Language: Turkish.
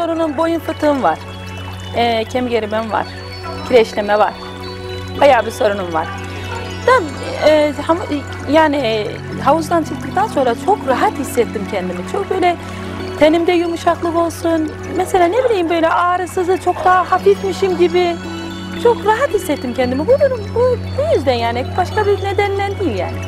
Sorunun boyun fıtığım var. Ee, kemik erimem var. Kireçleme var. Bayağı bir sorunum var. Da, e, ham- yani e, havuzdan çıktıktan sonra çok rahat hissettim kendimi. Çok böyle tenimde yumuşaklık olsun. Mesela ne bileyim böyle ağrısızı çok daha hafifmişim gibi. Çok rahat hissettim kendimi. Bu, durum- bu, bu yüzden yani başka bir nedenden değil yani.